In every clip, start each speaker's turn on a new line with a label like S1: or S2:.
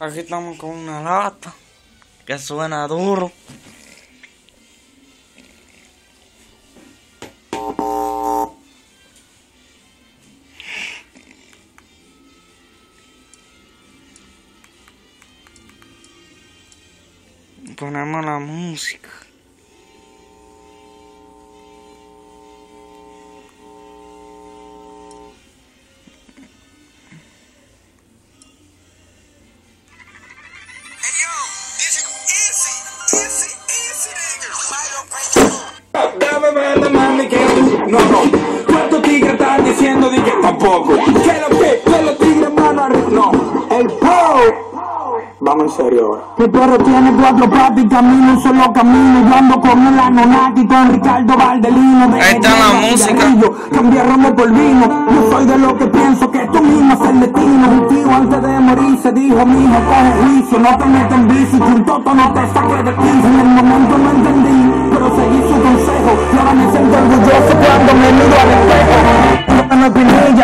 S1: Aquí estamos con una lata que suena duro. Ponemos la música.
S2: No, no. ¿Cuántos tigres están diciendo de que tampoco? Que lo que, los tigres mano arriba, no. El pro. Vamos en serio ahora.
S3: El perro tiene cuatro patas y camina un solo camino. Yo ando con el Anonati, con Ricardo Valdelino. De
S1: Ahí está la música.
S3: Cambia romo por vino. Yo soy de lo que pienso que tú mismo es el destino. Mi tío antes de morir se dijo, mijo, coge juicio. No te meten bici, un toto no te saque de quicio. En el momento no entendí, pero seguí su consejo. Y ahora me siento orgulloso cuando me miro al espejo. No pinilla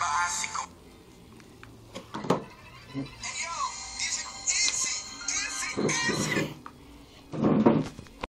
S3: básico. Mm. Hey yo, easy, easy, easy.